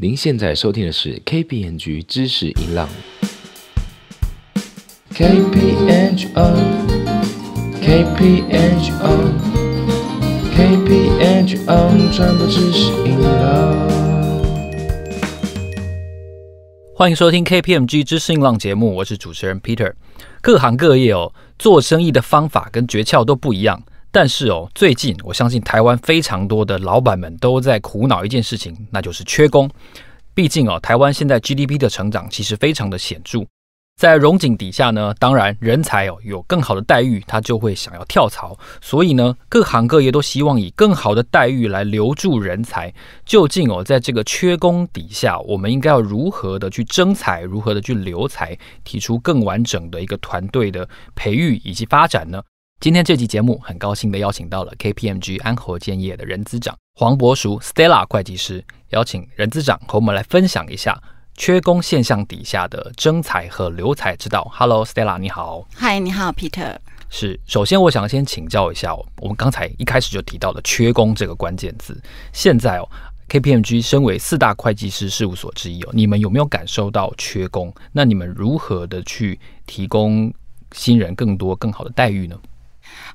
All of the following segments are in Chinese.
您现在收听的是 KPNG 知识音浪。KPNG on KPNG on KPNG on 传播知识音浪。欢迎收听 KPMG 知识音浪节目，我是主持人 Peter。各行各业哦，做生意的方法跟诀窍都不一样。但是哦，最近我相信台湾非常多的老板们都在苦恼一件事情，那就是缺工。毕竟哦，台湾现在 GDP 的成长其实非常的显著，在荣景底下呢，当然人才哦有更好的待遇，他就会想要跳槽。所以呢，各行各业都希望以更好的待遇来留住人才。究竟哦，在这个缺工底下，我们应该要如何的去征才，如何的去留才，提出更完整的一个团队的培育以及发展呢？今天这期节目，很高兴的邀请到了 KPMG 安和建业的人资长黄博淑 Stella 会计师，邀请人资长和我们来分享一下缺工现象底下的征才和留才之道。Hello Stella，你好。嗨，你好 Peter。是，首先我想先请教一下哦，我们刚才一开始就提到了缺工这个关键字，现在哦，KPMG 身为四大会计师事务所之一哦，你们有没有感受到缺工？那你们如何的去提供新人更多更好的待遇呢？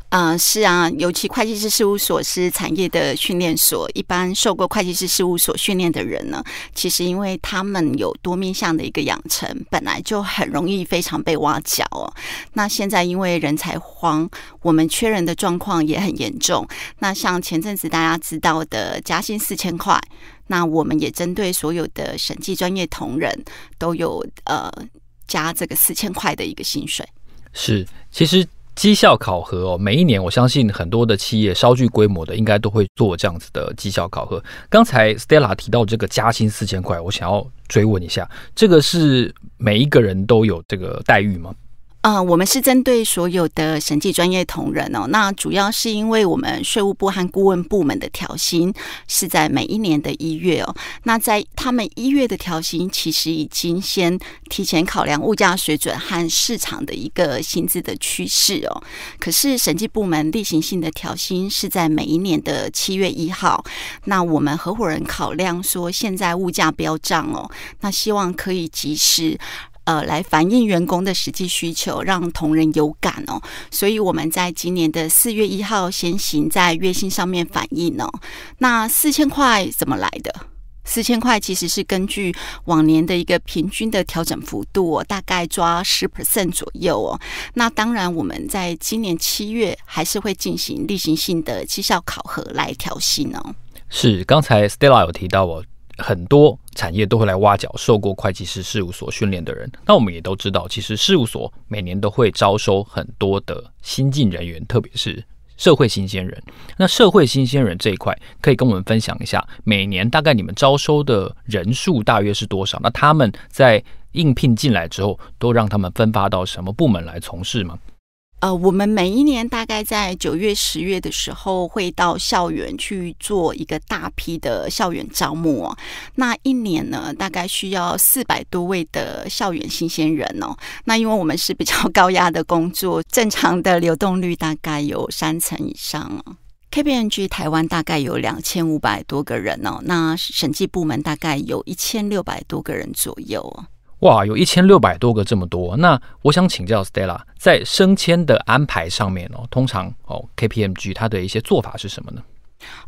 啊，是啊，尤其会计师事务所是产业的训练所，一般受过会计师事务所训练的人呢，其实因为他们有多面向的一个养成，本来就很容易非常被挖角哦。那现在因为人才荒，我们缺人的状况也很严重。那像前阵子大家知道的加薪四千块，那我们也针对所有的审计专业同仁都有呃加这个四千块的一个薪水。是，其实。绩效考核哦，每一年我相信很多的企业稍具规模的，应该都会做这样子的绩效考核。刚才 Stella 提到这个加薪四千块，我想要追问一下，这个是每一个人都有这个待遇吗？呃，我们是针对所有的审计专业同仁哦。那主要是因为我们税务部和顾问部门的调薪是在每一年的一月哦。那在他们一月的调薪，其实已经先提前考量物价水准和市场的一个薪资的趋势哦。可是审计部门例行性的调薪是在每一年的七月一号。那我们合伙人考量说，现在物价飙涨哦，那希望可以及时。呃，来反映员工的实际需求，让同仁有感哦。所以我们在今年的四月一号先行在月薪上面反映哦。那四千块怎么来的？四千块其实是根据往年的一个平均的调整幅度哦，大概抓十 percent 左右哦。那当然，我们在今年七月还是会进行例行性的绩效考核来调薪哦。是，刚才 Stella 有提到哦。很多产业都会来挖角受过会计师事务所训练的人。那我们也都知道，其实事务所每年都会招收很多的新进人员，特别是社会新鲜人。那社会新鲜人这一块，可以跟我们分享一下，每年大概你们招收的人数大约是多少？那他们在应聘进来之后，都让他们分发到什么部门来从事吗？呃，我们每一年大概在九月、十月的时候，会到校园去做一个大批的校园招募哦。那一年呢，大概需要四百多位的校园新鲜人哦。那因为我们是比较 高压的工作，正常的流动率大概有三成以上哦。KPMG 台湾大概有两千五百多个人哦，那审计部门大概有一千六百多个人左右哦。哇，有一千六百多个这么多，那我想请教 Stella，在升迁的安排上面哦，通常哦 KPMG 它的一些做法是什么呢？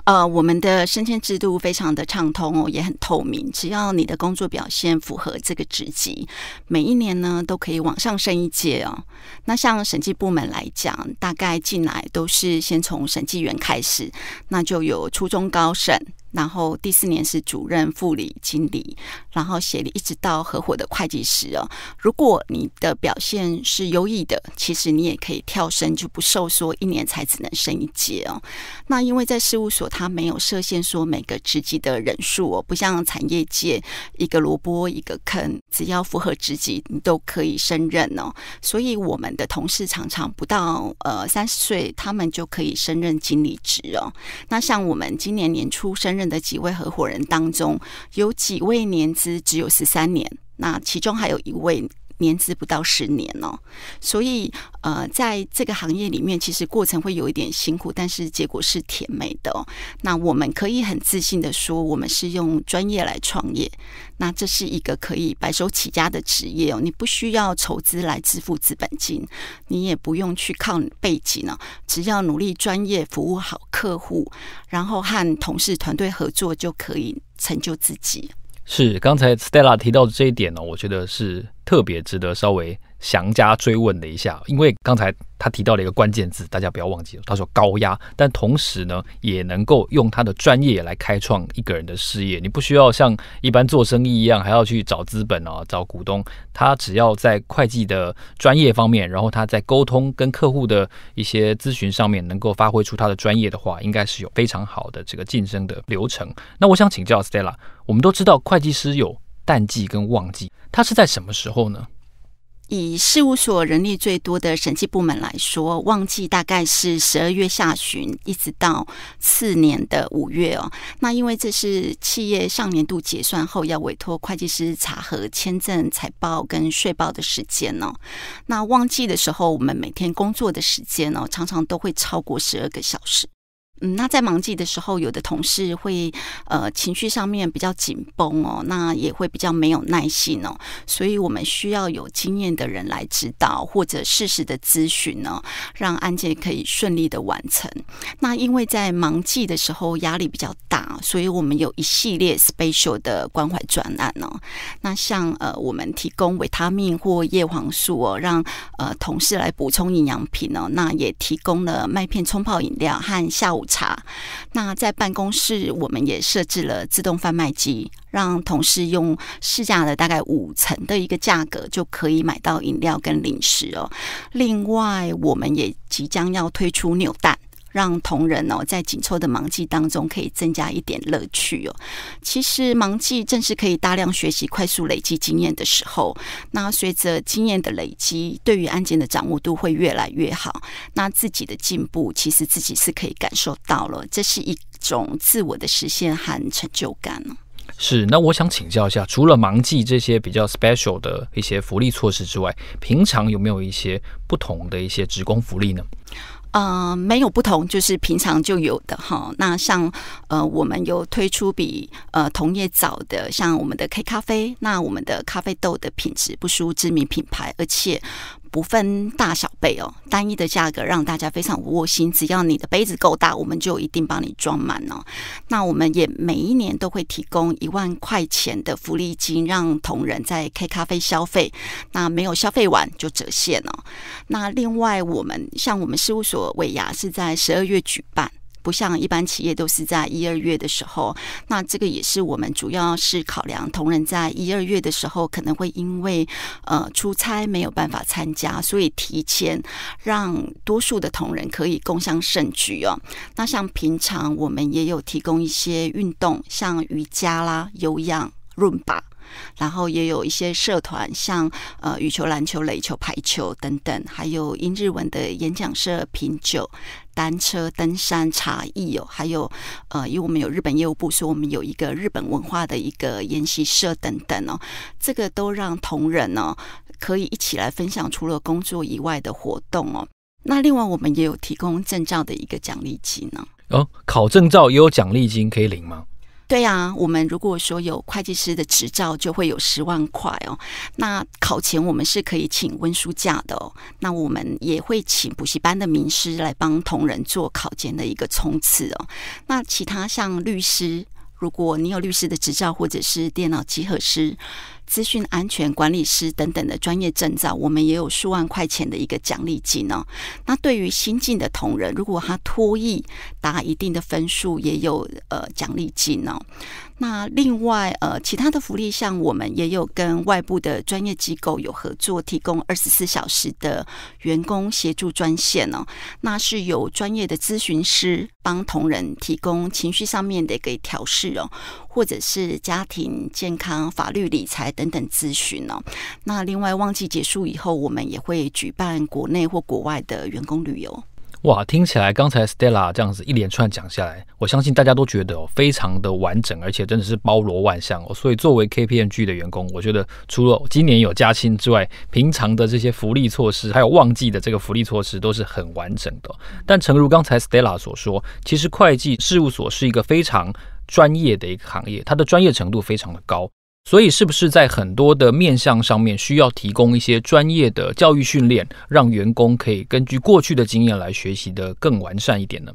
呃，我们的升迁制度非常的畅通哦，也很透明，只要你的工作表现符合这个职级，每一年呢都可以往上升一阶哦。那像审计部门来讲，大概进来都是先从审计员开始，那就有初中高审。然后第四年是主任、副理、经理，然后协理一直到合伙的会计师哦。如果你的表现是优异的，其实你也可以跳升，就不受说一年才只能升一阶哦。那因为在事务所，它没有设限说每个职级的人数哦，不像产业界一个萝卜一个坑，只要符合职级，你都可以胜任哦。所以我们的同事常常不到呃三十岁，他们就可以升任经理职哦。那像我们今年年初升任。的几位合伙人当中，有几位年资只有十三年，那其中还有一位年资不到十年哦，所以呃，在这个行业里面，其实过程会有一点辛苦，但是结果是甜美的。哦。那我们可以很自信的说，我们是用专业来创业。那这是一个可以白手起家的职业哦，你不需要筹资来支付资本金，你也不用去靠背景呢，只要努力专业服务好客户，然后和同事团队合作，就可以成就自己。是刚才 Stella 提到的这一点呢，我觉得是特别值得稍微。详加追问了一下，因为刚才他提到了一个关键字，大家不要忘记了。他说高压，但同时呢，也能够用他的专业来开创一个人的事业。你不需要像一般做生意一样，还要去找资本啊，找股东。他只要在会计的专业方面，然后他在沟通跟客户的一些咨询上面，能够发挥出他的专业的话，应该是有非常好的这个晋升的流程。那我想请教 Stella，我们都知道会计师有淡季跟旺季，他是在什么时候呢？以事务所人力最多的审计部门来说，旺季大概是十二月下旬一直到次年的五月哦。那因为这是企业上年度结算后要委托会计师查核签证、财报跟税报的时间哦。那旺季的时候，我们每天工作的时间哦，常常都会超过十二个小时。嗯，那在忙季的时候，有的同事会呃情绪上面比较紧绷哦，那也会比较没有耐心哦，所以我们需要有经验的人来指导或者适时的咨询呢，让案件可以顺利的完成。那因为在忙季的时候压力比较大，所以我们有一系列 special 的关怀专案哦。那像呃我们提供维他命或叶黄素哦，让呃同事来补充营养品哦，那也提供了麦片冲泡饮料和下午。茶，那在办公室我们也设置了自动贩卖机，让同事用市价的大概五成的一个价格就可以买到饮料跟零食哦。另外，我们也即将要推出扭蛋。让同仁哦，在紧凑的忙季当中，可以增加一点乐趣哦。其实忙季正是可以大量学习、快速累积经验的时候。那随着经验的累积，对于案件的掌握度会越来越好。那自己的进步，其实自己是可以感受到了，这是一种自我的实现和成就感呢。是，那我想请教一下，除了忙季这些比较 special 的一些福利措施之外，平常有没有一些不同的一些职工福利呢？呃，没有不同，就是平常就有的哈。那像呃，我们有推出比呃同业早的，像我们的 K 咖啡，那我们的咖啡豆的品质不输知名品牌，而且。不分大小杯哦，单一的价格让大家非常窝心。只要你的杯子够大，我们就一定帮你装满哦。那我们也每一年都会提供一万块钱的福利金，让同仁在 K 咖啡消费，那没有消费完就折现哦。那另外，我们像我们事务所尾牙是在十二月举办。不像一般企业都是在一二月的时候，那这个也是我们主要是考量同仁在一二月的时候可能会因为呃出差没有办法参加，所以提前让多数的同仁可以共襄盛举哦。那像平常我们也有提供一些运动，像瑜伽啦、有氧、润吧。然后也有一些社团，像呃羽球、篮球、垒球、排球等等，还有英日文的演讲社、品酒、单车、登山、茶艺哦，还有呃，因为我们有日本业务部，所以我们有一个日本文化的一个研习社等等哦，这个都让同仁呢可以一起来分享除了工作以外的活动哦。那另外我们也有提供证照的一个奖励金呢。哦，考证照也有奖励金可以领吗？对呀，我们如果说有会计师的执照，就会有十万块哦。那考前我们是可以请温书假的哦。那我们也会请补习班的名师来帮同仁做考前的一个冲刺哦。那其他像律师，如果你有律师的执照，或者是电脑集合师。资讯安全管理师等等的专业证照，我们也有数万块钱的一个奖励金哦。那对于新进的同仁，如果他脱译达一定的分数，也有呃奖励金哦。那另外，呃，其他的福利项，我们也有跟外部的专业机构有合作，提供二十四小时的员工协助专线哦。那是有专业的咨询师帮同仁提供情绪上面的一个调试哦，或者是家庭健康、法律理财等等咨询哦。那另外，旺季结束以后，我们也会举办国内或国外的员工旅游。哇，听起来刚才 Stella 这样子一连串讲下来，我相信大家都觉得，非常的完整，而且真的是包罗万象哦。所以作为 KPMG 的员工，我觉得除了今年有加薪之外，平常的这些福利措施，还有旺季的这个福利措施，都是很完整的。但诚如刚才 Stella 所说，其实会计事务所是一个非常专业的一个行业，它的专业程度非常的高。所以，是不是在很多的面向上面需要提供一些专业的教育训练，让员工可以根据过去的经验来学习的更完善一点呢？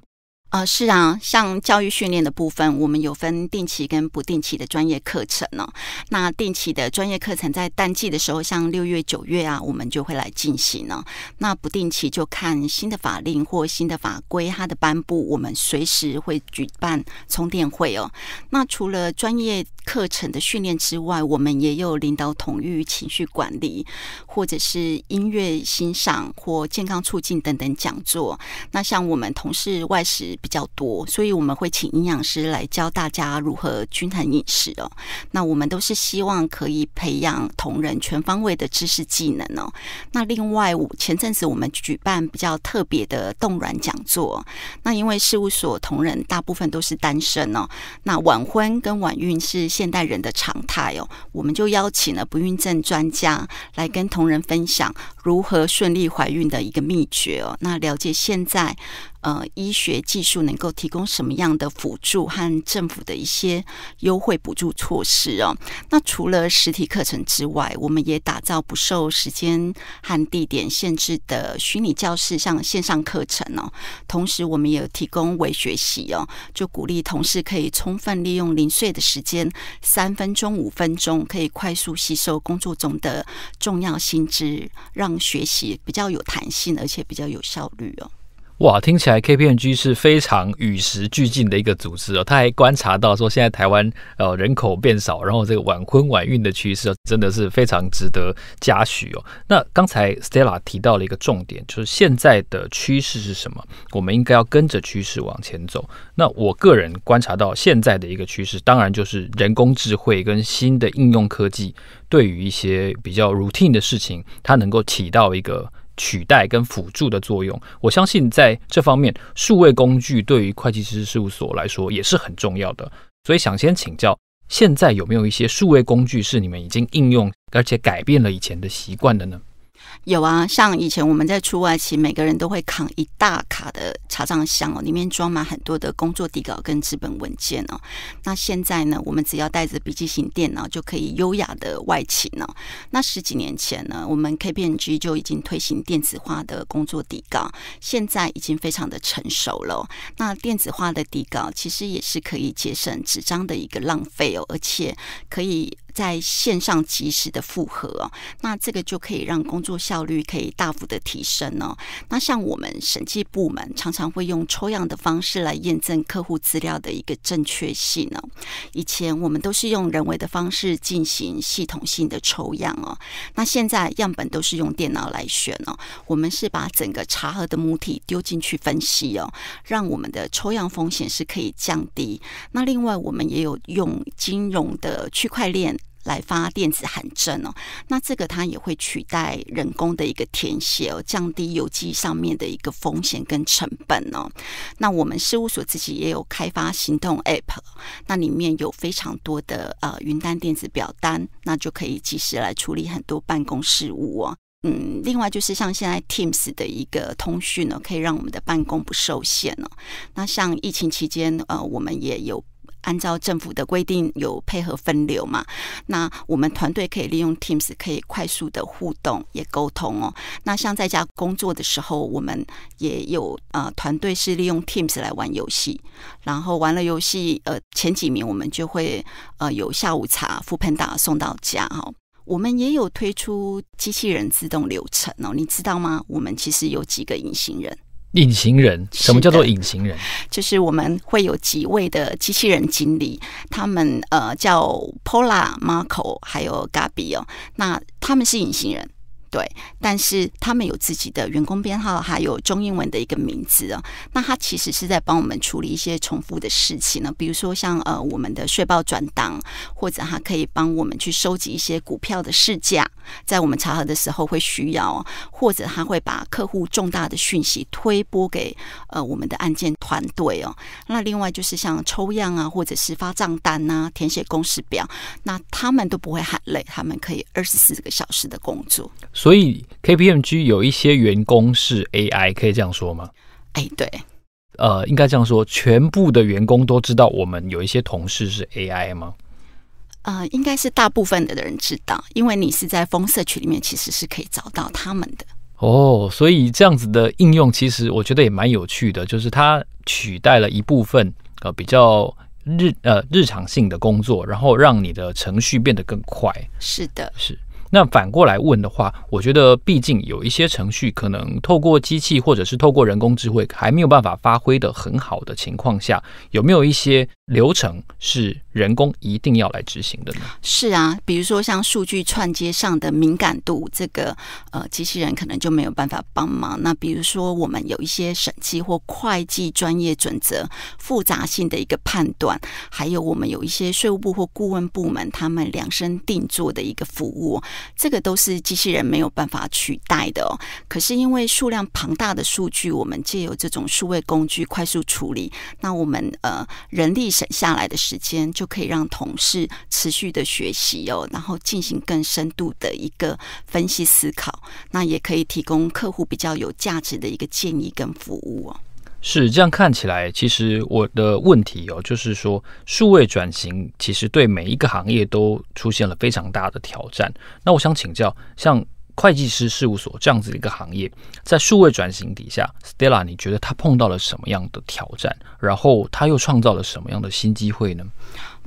呃，是啊，像教育训练的部分，我们有分定期跟不定期的专业课程呢。那定期的专业课程在淡季的时候，像六月、九月啊，我们就会来进行呢。那不定期就看新的法令或新的法规它的颁布，我们随时会举办充电会哦。那除了专业课程的训练之外，我们也有领导统御、情绪管理，或者是音乐欣赏或健康促进等等讲座。那像我们同事外食。比较多，所以我们会请营养师来教大家如何均衡饮食哦。那我们都是希望可以培养同仁全方位的知识技能哦。那另外，我前阵子我们举办比较特别的冻卵讲座。那因为事务所同仁大部分都是单身哦，那晚婚跟晚孕是现代人的常态哦，我们就邀请了不孕症专家来跟同仁分享如何顺利怀孕的一个秘诀哦。那了解现在。呃，医学技术能够提供什么样的辅助和政府的一些优惠补助措施哦？那除了实体课程之外，我们也打造不受时间和地点限制的虚拟教室，像线上课程哦。同时，我们也有提供微学习哦，就鼓励同事可以充分利用零碎的时间，三分钟、五分钟，可以快速吸收工作中的重要新知，让学习比较有弹性，而且比较有效率哦。哇，听起来 KPMG 是非常与时俱进的一个组织哦。他还观察到说，现在台湾呃人口变少，然后这个晚婚晚孕的趋势真的是非常值得嘉许哦。那刚才 Stella 提到了一个重点，就是现在的趋势是什么？我们应该要跟着趋势往前走。那我个人观察到现在的一个趋势，当然就是人工智慧跟新的应用科技，对于一些比较 routine 的事情，它能够起到一个。取代跟辅助的作用，我相信在这方面，数位工具对于会计师事务所来说也是很重要的。所以想先请教，现在有没有一些数位工具是你们已经应用，而且改变了以前的习惯的呢？有啊，像以前我们在出外勤，每个人都会扛一大卡的查账箱哦，里面装满很多的工作底稿跟资本文件哦。那现在呢，我们只要带着笔记型电脑就可以优雅的外勤哦。那十几年前呢，我们 KPMG 就已经推行电子化的工作底稿，现在已经非常的成熟了。那电子化的底稿其实也是可以节省纸张的一个浪费哦，而且可以。在线上及时的复核哦，那这个就可以让工作效率可以大幅的提升哦。那像我们审计部门常常会用抽样的方式来验证客户资料的一个正确性哦。以前我们都是用人为的方式进行系统性的抽样哦，那现在样本都是用电脑来选哦。我们是把整个查核的母体丢进去分析哦，让我们的抽样风险是可以降低。那另外我们也有用金融的区块链。来发电子函证哦，那这个它也会取代人工的一个填写哦，降低邮寄上面的一个风险跟成本哦。那我们事务所自己也有开发行动 App，那里面有非常多的呃云端电子表单，那就可以及时来处理很多办公事务哦。嗯，另外就是像现在 Teams 的一个通讯呢，可以让我们的办公不受限哦。那像疫情期间，呃，我们也有。按照政府的规定有配合分流嘛？那我们团队可以利用 Teams 可以快速的互动也沟通哦。那像在家工作的时候，我们也有呃团队是利用 Teams 来玩游戏，然后玩了游戏呃前几名我们就会呃有下午茶副喷打送到家哈。我们也有推出机器人自动流程哦，你知道吗？我们其实有几个隐形人。隐形人，什么叫做隐形人？就是我们会有几位的机器人经理，他们呃叫 Pola、Marco 还有 Gabi 哦，那他们是隐形人，对，但是他们有自己的员工编号，还有中英文的一个名字哦。那他其实是在帮我们处理一些重复的事情呢，比如说像呃我们的税报转档，或者他可以帮我们去收集一些股票的市价，在我们查核的时候会需要，或者他会把客户重大的讯息推播给呃我们的案件团队哦。那另外就是像抽样啊，或者是发账单呐，填写公式表，那他们都不会喊累，他们可以二十四个小时的工作。所以 KPMG 有一些员工是 AI，可以这样说吗？哎，对，呃，应该这样说，全部的员工都知道我们有一些同事是 AI 吗？呃，应该是大部分的人知道，因为你是在封社区里面，其实是可以找到他们的。哦，所以这样子的应用，其实我觉得也蛮有趣的，就是它取代了一部分呃比较日呃日常性的工作，然后让你的程序变得更快。是的，是。那反过来问的话，我觉得毕竟有一些程序可能透过机器或者是透过人工智慧还没有办法发挥的很好的情况下，有没有一些流程是人工一定要来执行的呢？是啊，比如说像数据串接上的敏感度，这个呃机器人可能就没有办法帮忙。那比如说我们有一些审计或会计专业准则复杂性的一个判断，还有我们有一些税务部或顾问部门他们量身定做的一个服务。这个都是机器人没有办法取代的哦。可是因为数量庞大的数据，我们借由这种数位工具快速处理，那我们呃人力省下来的时间，就可以让同事持续的学习哦，然后进行更深度的一个分析思考。那也可以提供客户比较有价值的一个建议跟服务哦。是这样看起来，其实我的问题哦，就是说数位转型其实对每一个行业都出现了非常大的挑战。那我想请教，像会计师事务所这样子的一个行业，在数位转型底下，Stella，你觉得他碰到了什么样的挑战？然后他又创造了什么样的新机会呢？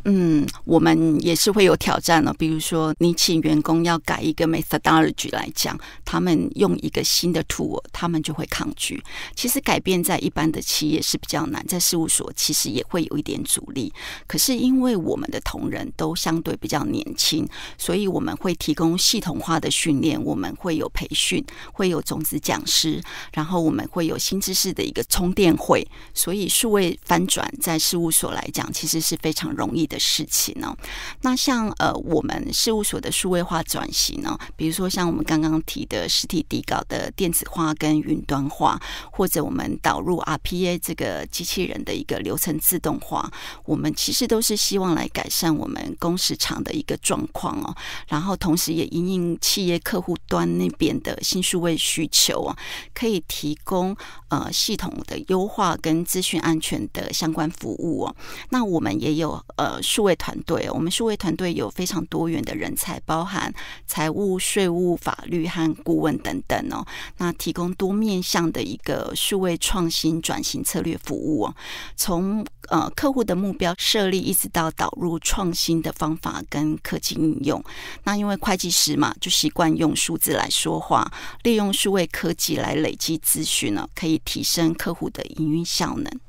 嗯，我们也是会有挑战了。比如说，你请员工要改一个 methodology 来讲，他们用一个新的 tool，他们就会抗拒。其实改变在一般的企业是比较难，在事务所其实也会有一点阻力。可是因为我们的同仁都相对比较年轻，所以我们会提供系统化的训练，我们会有培训，会有种子讲师，然后我们会有新知识的一个充电会。所以数位翻转在事务所来讲，其实是非常容易的。的事情呢？那像呃，我们事务所的数位化转型呢，比如说像我们刚刚提的实体底稿的电子化跟云端化，或者我们导入 RPA 这个机器人的一个流程自动化，我们其实都是希望来改善我们工时长的一个状况哦。然后同时也因应企业客户端那边的新数位需求啊，可以提供呃系统的优化跟资讯安全的相关服务哦。那我们也有呃。数位团队，我们数位团队有非常多元的人才，包含财务、税务、法律和顾问等等哦。那提供多面向的一个数位创新转型策略服务哦。从呃客户的目标设立，一直到导入创新的方法跟科技应用。那因为会计师嘛，就习惯用数字来说话，利用数位科技来累积资讯呢，可以提升客户的营运效能。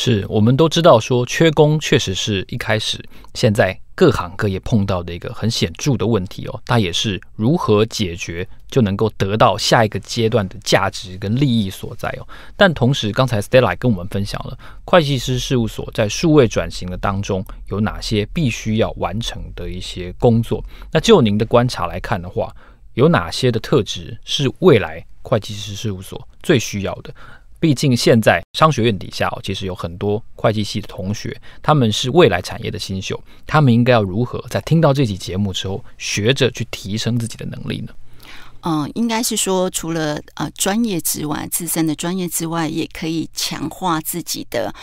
是我们都知道，说缺工确实是一开始现在各行各业碰到的一个很显著的问题哦。它也是如何解决就能够得到下一个阶段的价值跟利益所在哦。但同时，刚才 Stella 跟我们分享了会计师事务所在数位转型的当中有哪些必须要完成的一些工作。那就您的观察来看的话，有哪些的特质是未来会计师事务所最需要的？毕竟现在商学院底下哦，其实有很多会计系的同学，他们是未来产业的新秀，他们应该要如何在听到这期节目之后，学着去提升自己的能力呢？嗯，应该是说，除了呃专业之外，自身的专业之外，也可以强化自己的。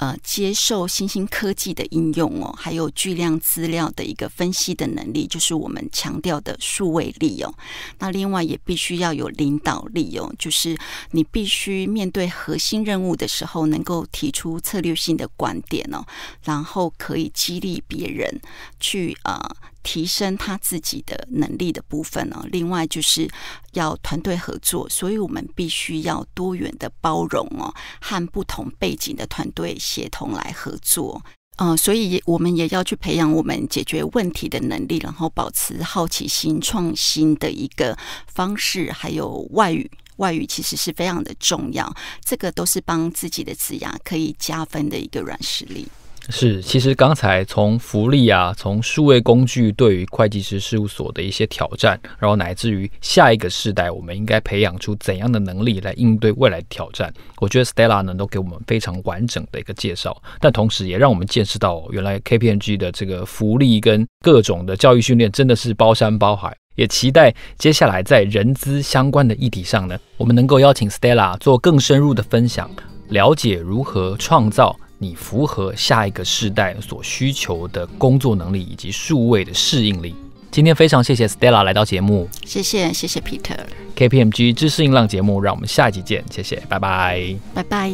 呃，接受新兴科技的应用哦，还有巨量资料的一个分析的能力，就是我们强调的数位力哦。那另外也必须要有领导力哦，就是你必须面对核心任务的时候，能够提出策略性的观点哦，然后可以激励别人去呃提升他自己的能力的部分哦。另外就是要团队合作，所以我们必须要多元的包容哦，和不同背景的团队。协同来合作，呃，所以我们也要去培养我们解决问题的能力，然后保持好奇心、创新的一个方式，还有外语。外语其实是非常的重要，这个都是帮自己的职涯可以加分的一个软实力。是，其实刚才从福利啊，从数位工具对于会计师事务所的一些挑战，然后乃至于下一个世代，我们应该培养出怎样的能力来应对未来挑战，我觉得 Stella 呢都给我们非常完整的一个介绍，但同时也让我们见识到，原来 KPMG 的这个福利跟各种的教育训练真的是包山包海。也期待接下来在人资相关的议题上呢，我们能够邀请 Stella 做更深入的分享，了解如何创造你符合下一个世代所需求的工作能力以及数位的适应力。今天非常谢谢 Stella 来到节目，谢谢谢谢 Peter。KPMG 知识音浪节目，让我们下一集见，谢谢，拜拜，拜拜。